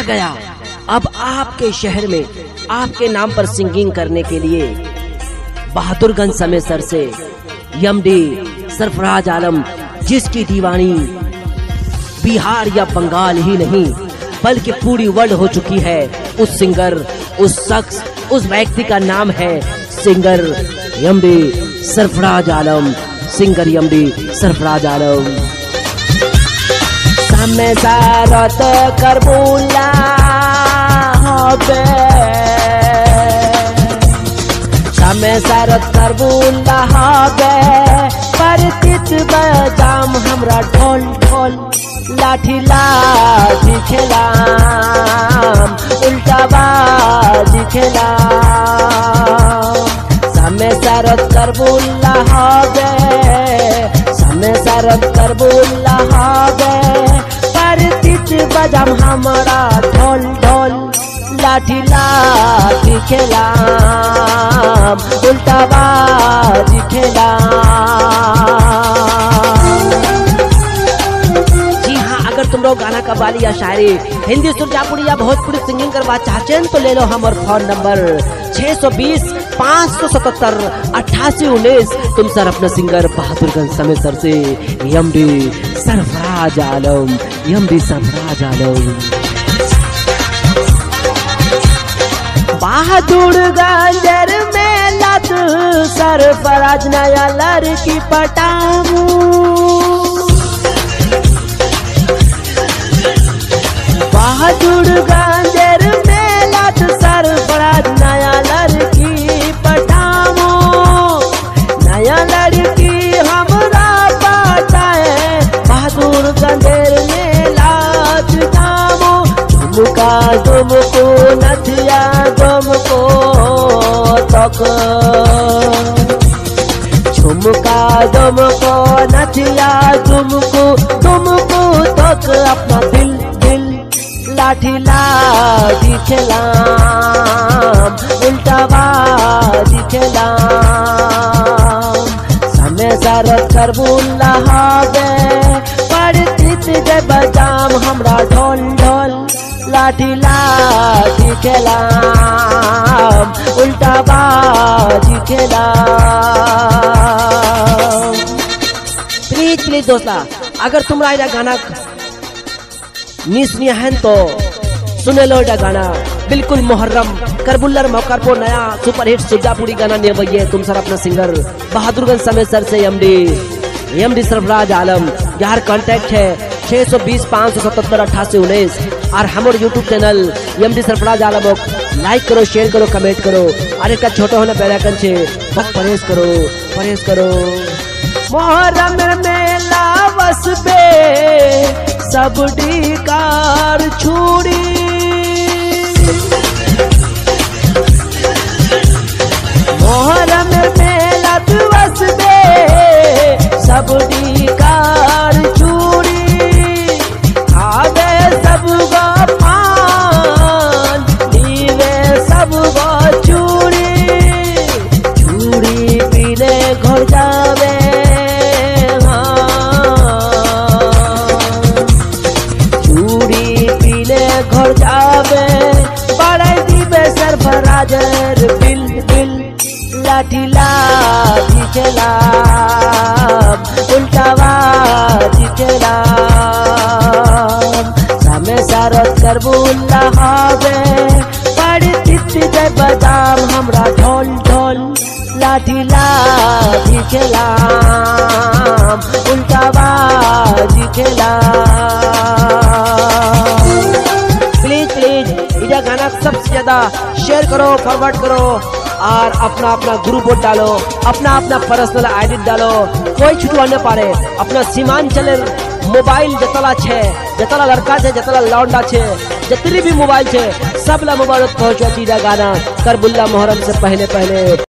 आ गया। अब आपके शहर में, आपके नाम पर सिंगिंग करने के लिए बहादुरगंज समय सर से यमडी सरफराज आलम, जिसकी दीवानी बिहार या बंगाल ही नहीं, बल्कि पूरी वर्ल्ड हो चुकी है, उस सिंगर उस शख्स, उस व्यक्ति का नाम है singer MD Sarfaraz Alam singer MD Sarfaraz Alam. सामने सारत करबुला হবে সামনে সারত করবুলা হবে परिचित बजाम हमरा ढोल ढोल लाठी लाठी खेलाम उल्टा बाजी खेलाम सामने सारत करबुल्ला হবে सामने सारत करबुल्ला হবে परिचित बजाम हमरा ढोल ढोल लाठी लाठी खेलाम, उल्टा बाजी खेलाम। जी हाँ तुम लोग गाना कबाली या शायरी, हिंदी, सुरजापुरी या भोजपुरी सिंगिंग करवा चाहते तो ले लो हमार फ़ोन नंबर 620 पाँच सौ सतहत्तर, अट्ठासी उन्नीस। तुम सर अपना सिंगर बहादुरगंज समय सर से एम डी सरफराज आलम सरफराज आलम बहादुर गंजर में लत सरफराज नया लड़की पटाऊ। झुमका झुमको नथिया झुमको तक। झुमका झुमको नथिया झुमको झुमको तक अपना दिल दिल लाठी लाठी खेलाम उल्टा बाजी खेलाम। समय सरत करबुल्ला habe लाठी लाठी खेलाम उल्टा बाजी खेलाम प्लीज़ प्लीज़ दोस्तला अगर तुमरा एटा गाना मिस है तो सुने लो एटा गाना। बिल्कुल मुहर्रम, करबुल्लर मौका पर नया सुपर हिट सुजापुरी गाना ने भैया तुम सर अपना सिंगर बहादुरगंज समय सर से एमडी एमडी सरफराज आलम, यार कांटेक्ट है। छह सौ बीस, पाँच सौ सतहत्तर, अट्ठासी, उन्नीस। और हमारे YouTube channel M D Sarfaraz Alam like करो शेयर करो कमेंट करो। और एक छोटो होना बेलाइकन छे बहुत परहेज करो परहेज करो। मोहरम मेला बसबे सब डी कार छुड़ी घर जावे बड़े दिबे सरफराजर बिल बिल, लाठी लाठी खेलाम उल्टा बाजी खेलाम सामे सारत करबुल्ला habe बड़ी तिथि जय बदाम हमरा ढोल ढोल, लाठी लाठी खेलाम उल्टा बाजी खेलाम प्लीज़ प्लीज़ गाना सबसे ज़्यादा शेयर करो फॉरवर्ड करो, और अपना अपना ग्रुप वोट डालो, अपना अपना पर्सनल आईडी डालो, कोई छुटवा न पारे, अपना सीमांचल मोबाइल जतला छे, जतला लड़का छे, जतला लौंडा छे, जितनी भी मोबाइल छे सब ला मोबाइल पहुंचवा गाना करबुल्ला मुहर्रम से पहले पहले